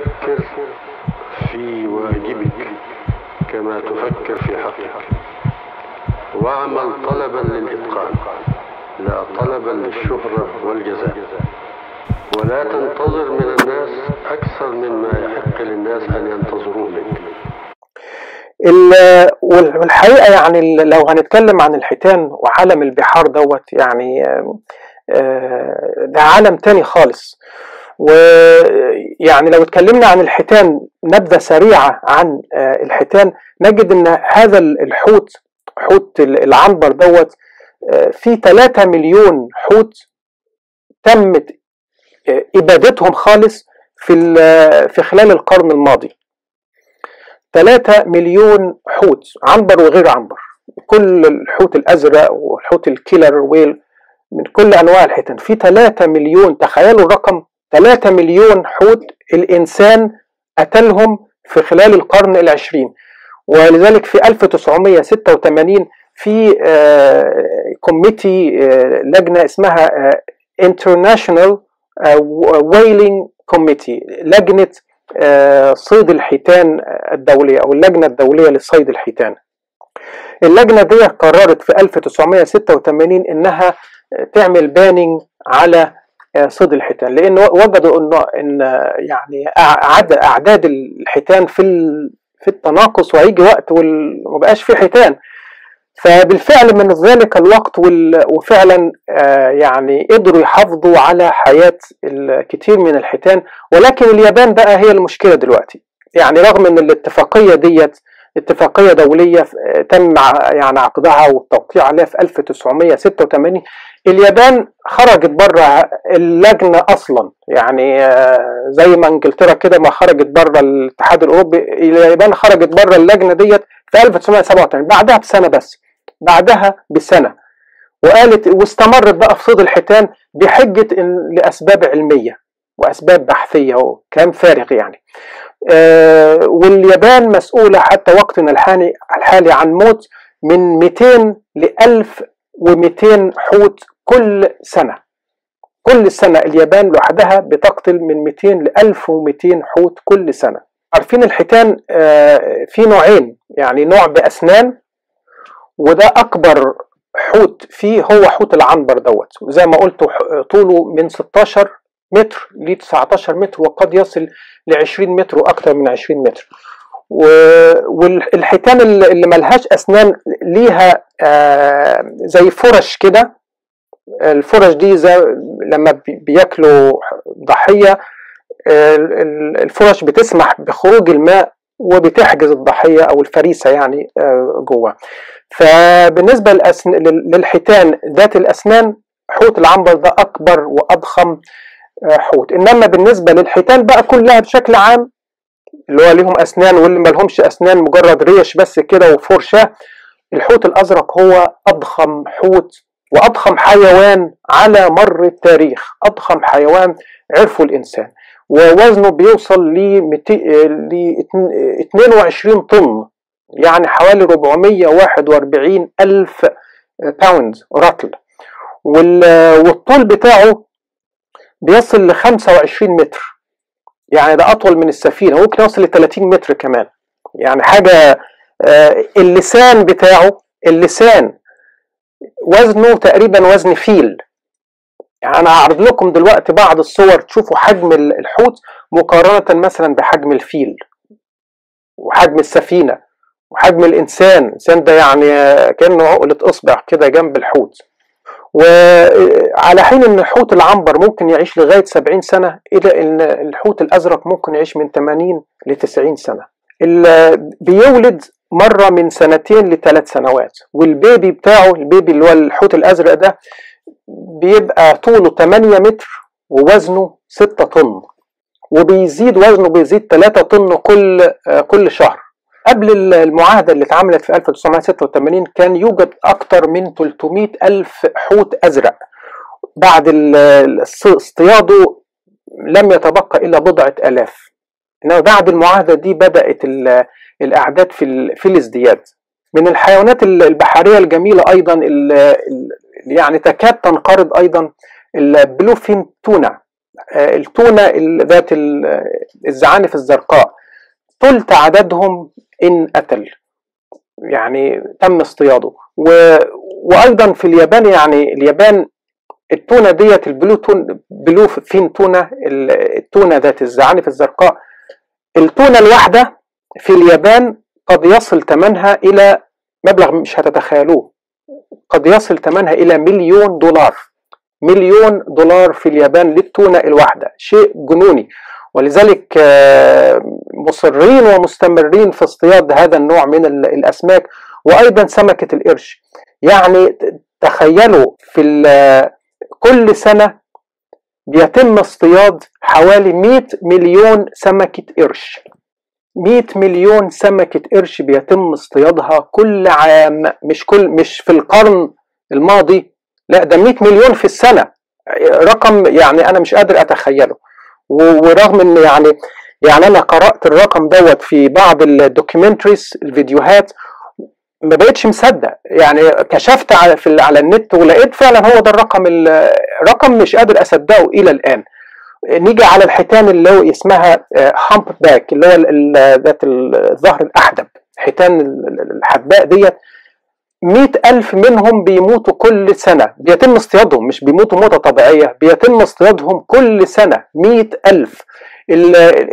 فكر في واجبك كما تفكر في حقك. واعمل طلبا للإتقان لا طلبا للشهرة والجزاء. ولا تنتظر من الناس أكثر مما يحق للناس أن ينتظروه منك ال- وال- والحقيقة يعني لو هنتكلم عن الحيتان وعالم البحار دوت يعني آه، ده عالم تاني خالص. ويعني لو اتكلمنا عن الحيتان نبذة سريعة عن آه، الحيتان نجد إن هذا ال- الحوت حوت ال- العنبر دوت آه، في 3 مليون حوت تمت آه، إبادتهم خالص في في خلال القرن الماضي. 3 مليون حوت عنبر وغير عنبر. كل الحوت الأزرق والحوت ال killer whale من كل أنواع الحيتان. في 3 مليون تخيلوا الرقم 3 مليون حوت الإنسان قتلهم في خلال القرن العشرين. ولذلك في 1986 في committee لجنة اسمها International Whaling Committee لجنة آه، صيد الحيتان الدولية أو اللجنة الدولية لصيد الحيتان. اللجنة دي قررت في 1986 إنها تعمل بانينج على آه، صيد الحيتان. لأن وجدوا إنه إن آه، يعني أعداد الحيتان في في التناقص وهيجي وقت وما بقاش في حيتان. فبالفعل من ذلك الوقت وفعلا آه، يعني قدروا يحافظوا على حياة الكثير من الحيتان. ولكن اليابان بقى هي المشكلة دلوقتي. يعني رغم إن الاتفاقية ديت اتفاقية دولية آه، تم يعني عقدها والتوقيع عليها في 1986 اليابان خرجت بره اللجنة أصلا. يعني آه، زي ما إنجلترا كده ما خرجت بره الاتحاد الأوروبي اليابان خرجت بره اللجنة ديت في 1987 بعدها بسنة بس بعدها بسنة. وقالت واستمرت بقى في صيد الحيتان بحجة إن لأسباب علمية وأسباب بحثية وكلام فارغ يعني. آه واليابان مسؤولة حتى وقتنا الحالي الحالي عن موت من 200 ل 1200 حوت كل سنة. كل سنة اليابان لوحدها بتقتل من 200 ل 1200 حوت كل سنة. عارفين الحيتان آه، في نوعين يعني نوع بأسنان وده أكبر حوت فيه هو حوت العنبر دوت. وزي ما قلت طوله من 16 متر ل 19 متر وقد يصل ل 20 متر وأكثر من 20 متر. والحيتان اللي اللي ملهاش أسنان ليها آه، زي فرش كده الفرش دي زي لما بي- بياكلوا ضحية ال- ال- الفرش بتسمح بخروج الماء وبتحجز الضحية أو الفريسة يعني آه، جوه. فبالنسبة للحيتان ذات الأسنان حوت العنبر ده أكبر وأضخم آه، حوت. إنما بالنسبة للحيتان بقى كلها بشكل عام اللي هو ليهم أسنان واللي ما لهمش أسنان مجرد ريش بس كده وفرشة الحوت الأزرق هو أضخم حوت وأضخم حيوان على مر التاريخ أضخم حيوان عرفه الإنسان. ووزنه بيوصل ل 22 طن يعني حوالي 441 ألف باوند رطل. وال- والطول بتاعه بيصل ل 25 متر. يعني ده أطول من السفينة ممكن يوصل ل 30 متر كمان. يعني حاجة آه، اللسان بتاعه اللسان وزنه تقريبا وزن فيل. يعني أنا هعرض لكم دلوقتي بعض الصور تشوفوا حجم ال- الحوت مقارنة مثلا بحجم الفيل وحجم السفينة وحجم الإنسان. الإنسان ده يعني كأنه عقلة إصبع كده جنب الحوت. وعلى حين إن حوت العنبر ممكن يعيش لغاية 70 سنة إلى إن الحوت الأزرق ممكن يعيش من 80 ل 90 سنة. ال- بيولد مرة من سنتين لثلاث سنوات. والبيبي بتاعه البيبي اللي هو الحوت الأزرق ده بيبقى طوله 8 متر ووزنه 6 طن. وبيزيد وزنه بيزيد 3 طن كل كل شهر. قبل المعاهدة اللي اتعملت في 1986 كان يوجد أكثر من 300 ألف حوت أزرق. بعد اصطياده لم يتبقى إلا بضعة آلاف. إنما بعد المعاهدة دي بدأت ال- الأعداد في في الازدياد. من الحيوانات ال- البحرية الجميلة أيضا ال- ال- يعني تكاد تنقرض أيضا البلوفين تونا التونة ذات الزعانف الزرقاء. ثلث عددهم انقتل يعني تم اصطياده. و... وأيضا في اليابان يعني اليابان التونة ديت البلو تون بلو فين تونه التونة ذات الزعانف الزرقاء. التونة الواحدة في اليابان قد يصل ثمنها إلى مبلغ مش هتتخيلوه قد يصل ثمنها إلى مليون دولار مليون دولار في اليابان للتونة الواحدة شيء جنوني. ولذلك مصرين ومستمرين في اصطياد هذا النوع من الأسماك وأيضا سمكة القرش. يعني تخيلوا في كل سنة بيتم اصطياد حوالي 100 مليون سمكة قرش. 100 مليون سمكة قرش بيتم اصطيادها كل عام مش كل مش في القرن الماضي لا ده 100 مليون في السنة. رقم يعني أنا مش قادر أتخيله. ورغم إن يعني يعني أنا قرأت الرقم دوت في بعض الدوكيومنتريز الفيديوهات ما بقتش مصدق. يعني كشفت على في على النت ولقيت فعلا هو ده الرقم الرقم مش قادر أصدقه إلى الآن. نيجي على الحيتان اللي هو اسمها هامب باك اللي هو ذات الظهر الأحدب. حيتان الحدباء ديت مئة ألف منهم بيموتوا كل سنة. بيتم اصطيادهم مش بيموتوا موتة طبيعية بيتم اصطيادهم كل سنة مئة ألف.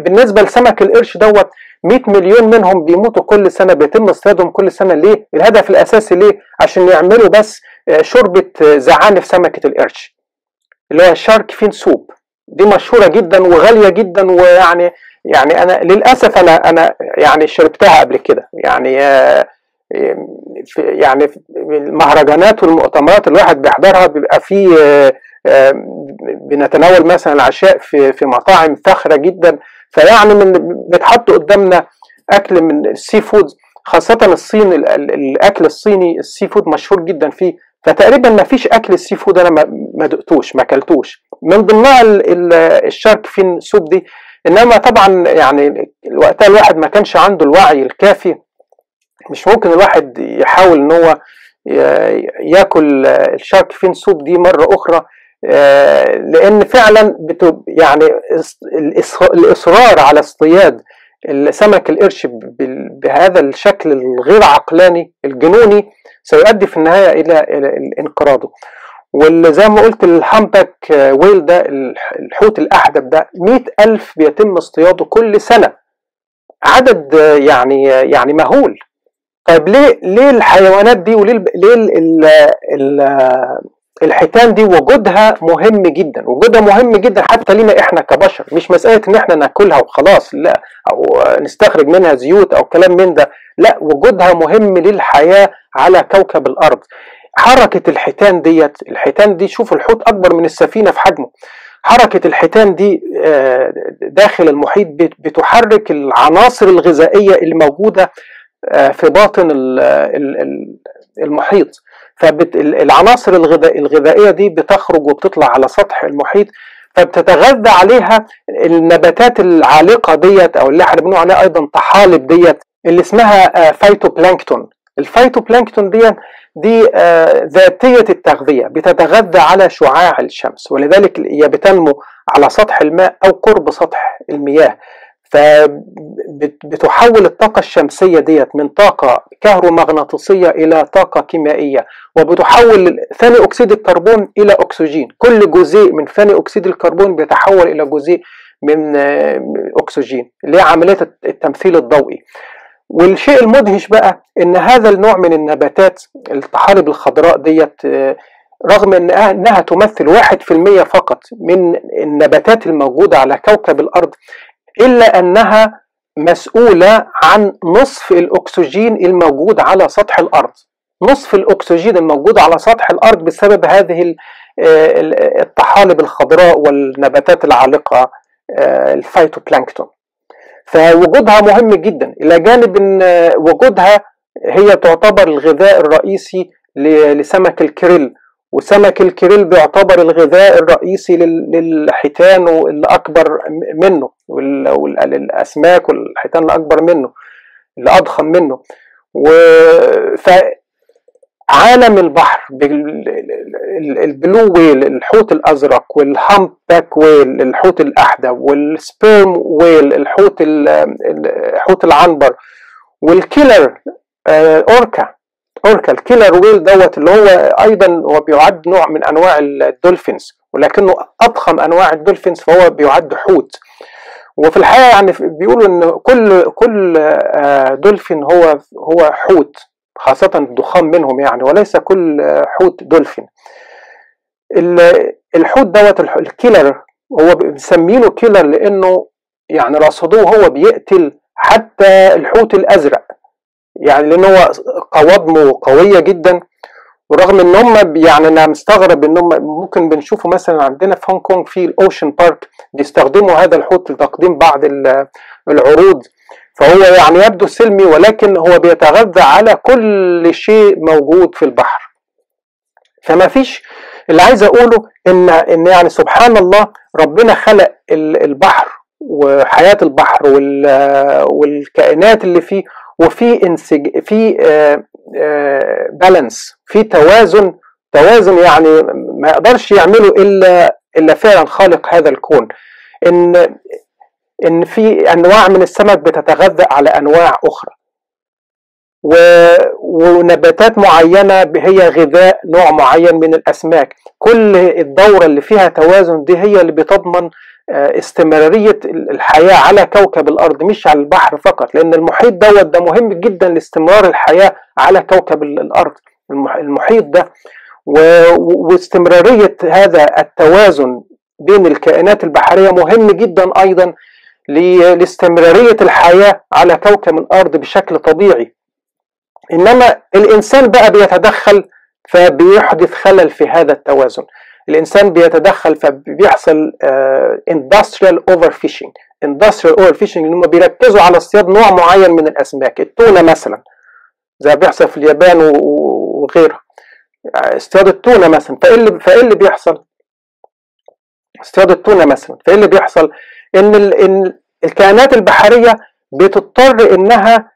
بالنسبة لسمك القرش دوت 100 مليون منهم بيموتوا كل سنة. بيتم اصطيادهم كل سنة. ليه؟ الهدف الأساسي ليه؟ عشان يعملوا بس شوربة زعانف سمكة القرش اللي هو الشارك فين سوب دي مشهورة جدا وغالية جدا ويعني يعني أنا للأسف أنا أنا يعني شربتها قبل كده. يعني في يعني في المهرجانات والمؤتمرات الواحد بيحضرها بيبقى فيه بنتناول مثلا العشاء في في مطاعم فاخرة جدا. فيعني من بيتحط قدامنا أكل من ال seafood خاصة الصين الأكل الصيني ال seafood مشهور جدا فيه. فتقريبا ما فيش أكل ال seafood أنا ما دقتوش ما أكلتوش. من ضمنها ال shark fin soup دي. إنما طبعا يعني وقتها الواحد ما كانش عنده الوعي الكافي. مش ممكن الواحد يحاول إن هو ياكل ال shark fin soup دي مرة أخرى لأن فعلا يعني الإصرار على اصطياد السمك القرش بهذا الشكل الغير عقلاني الجنوني سيؤدي في النهاية إلى انقراضه وزي ما قلت الهامباك ويل ده الحوت الأحدب ده مئة ألف بيتم اصطياده كل سنة. عدد يعني يعني مهول. طيب ليه ليه الحيوانات دي وليه ليه ال ال الحيتان دي وجودها مهم جدا؟ وجودها مهم جدا حتى لينا إحنا كبشر. مش مسألة إن إحنا ناكلها وخلاص لا. أو نستخرج منها زيوت أو كلام من ده. لا وجودها مهم للحياة على كوكب الأرض. حركة الحيتان ديت الحيتان دي شوفوا الحوت أكبر من السفينة في حجمه. حركة الحيتان دي داخل المحيط بتحرك العناصر الغذائية الموجودة في باطن المحيط. فالعناصر الغذائية دي بتخرج وبتطلع على سطح المحيط فبتتغذى عليها النباتات العالقة ديت أو اللي إحنا بنقول عليها أيضا طحالب ديت. اللي اسمها phytoplankton ال phytoplankton دي دي ذاتية التغذية بتتغذى على شعاع الشمس ولذلك هي بتنمو على سطح الماء أو قرب سطح المياه. فبتحول الطاقة الشمسية ديت من طاقة كهرومغناطيسية إلى طاقة كيميائية وبتحول ثاني أكسيد الكربون إلى أكسجين. كل جزيء من ثاني أكسيد الكربون بيتحول إلى جزيء من أكسجين اللي هي عملية التمثيل الضوئي. والشيء المدهش بقى إن هذا النوع من النباتات الطحالب الخضراء ديت رغم انها إنها تمثل واحد في المية فقط من النباتات الموجودة على كوكب الأرض إلا أنها مسؤولة عن نصف الأكسجين الموجود على سطح الأرض. نصف الأكسجين الموجود على سطح الأرض بسبب هذه الطحالب الخضراء والنباتات العالقة الفيتوبلانكتون. فوجودها مهم جدا. إلى جانب إن وجودها هي تعتبر الغذاء الرئيسي لسمك ال krill. وسمك ال krill بيعتبر الغذاء الرئيسي للحيتان الأكبر منه والاسماك والحيتان الأكبر منه اللي اضخم منه. و ف عالم البحر ال blue whale الحوت الأزرق وال humpback whale الحوت الاحدب وال sperm whale الحوت الحوت العنبر وال killer orca. orca ال killer whale دوت اللي هو أيضا هو بيعد نوع من أنواع ال dolphins ولكنه أضخم أنواع ال dolphins فهو بيعد حوت. وفي الحقيقة يعني بيقولوا إن كل كل دولفين هو هو حوت. خاصة الضخام منهم يعني وليس كل حوت دولفين. الحوت دوت ال killer هو مسمينه killer لأنه يعني رصدوه هو بيقتل حتى الحوت الأزرق. يعني لأن هو قوادمه قوية جدا ورغم إن هم يعني أنا مستغرب إن هم ممكن بنشوفه مثلا عندنا في هونج كونج في الأوشن بارك بيستخدموا هذا الحوت لتقديم بعض العروض. فهو يعني يبدو سلمي ولكن هو بيتغذى على كل شيء موجود في البحر. فما فيش اللي عايز أقوله إن إن يعني سبحان الله ربنا خلق البحر وحياة البحر والكائنات اللي فيه وفي انسج في بالانس في توازن توازن يعني ما يقدرش يعمله إلا إلا فعلا خالق هذا الكون. إن إن في أنواع من السمك بتتغذى على أنواع أخرى. و... ونباتات معينة هي غذاء نوع معين من الأسماك. كل الدورة اللي فيها توازن دي هي اللي بتضمن استمرارية الحياة على كوكب الأرض مش على البحر فقط. لأن المحيط دوت ده مهم جدا لاستمرار الحياة على كوكب الأرض المحيط ده. و... واستمرارية هذا التوازن بين الكائنات البحرية مهم جدا أيضا لاستمرارية الحياة على كوكب الأرض بشكل طبيعي. إنما الإنسان بقى بيتدخل فبيحدث خلل في هذا التوازن. الإنسان بيتدخل فبيحصل industrial overfishing. Industrial overfishing اللي هم بيركزوا على اصطياد نوع معين من الأسماك التونة مثلا. زي بيحصل في اليابان وغيرها. اصطياد التونة مثلا فإيه اللي, فإيه اللي بيحصل؟ اصطياد التونة مثلا فإيه اللي بيحصل؟ إن إن الكائنات البحرية بتضطر إنها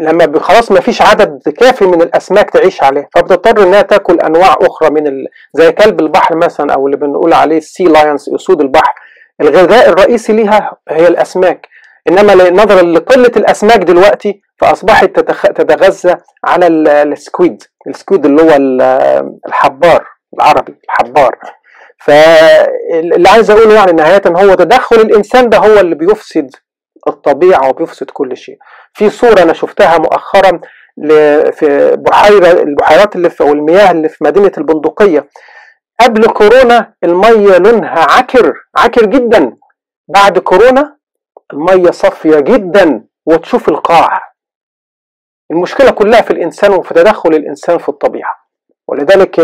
لما خلاص ما فيش عدد كافي من الأسماك تعيش عليه فبتضطر إنها تاكل أنواع أخرى من ال... زي كلب البحر مثلا أو اللي بنقول عليه ال sea lions أسود البحر. الغذاء الرئيسي ليها هي الأسماك. إنما نظرا لقلة الأسماك دلوقتي فأصبحت تتخ... تتغذى على ال squid ال squid اللي هو الحبار العربي الحبار. فاللي عايز أقوله يعني نهاية هو تدخل الإنسان ده هو اللي بيفسد الطبيعة وبيفسد كل شيء. في صورة أنا شفتها مؤخرا في بحيرة البحيرات اللي في أو المياه اللي في مدينة البندقية. قبل كورونا المية لونها عكر عكر جدا. بعد كورونا المية صافية جدا. وتشوف القاع. المشكلة كلها في الإنسان وفي تدخل الإنسان في الطبيعة. ولذلك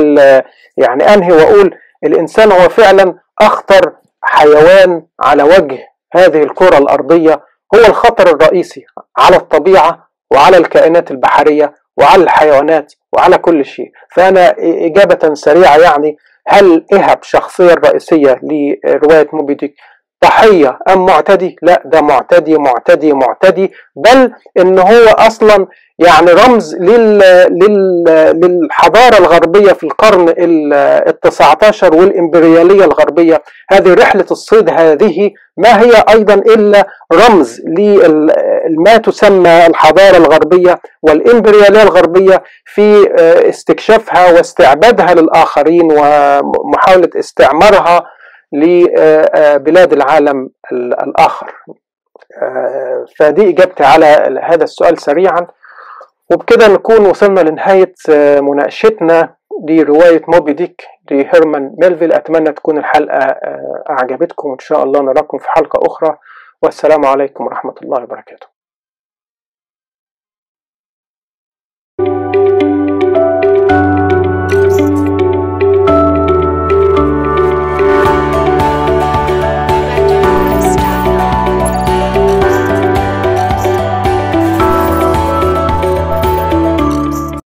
يعني أنهي وأقول الإنسان هو فعلا أخطر حيوان على وجه هذه الكرة الأرضية هو الخطر الرئيسي على الطبيعة وعلى الكائنات البحرية وعلى الحيوانات وعلى كل شيء. فأنا إجابة سريعة يعني هل إهب شخصية الرئيسية لرواية موبي ديك ضحية أم معتدي؟ لا ده معتدي معتدي معتدي بل إن هو أصلا يعني رمز لل... لل... للحضارة الغربية في القرن التسعة عشر والإمبريالية الغربية هذه رحلة الصيد هذه ما هي أيضا إلا رمز لما تسمى الحضارة الغربية والإمبريالية الغربية في استكشافها واستعبادها للآخرين ومحاولة استعمارها لبلاد العالم الآخر. فدي إجابتي على هذا السؤال سريعا. وبكده نكون وصلنا لنهاية مناقشتنا. لرواية موبي ديك لهيرمان ميلفيل. أتمنى تكون الحلقة أعجبتكم. وإن شاء الله نراكم في حلقة أخرى. والسلام عليكم ورحمة الله وبركاته.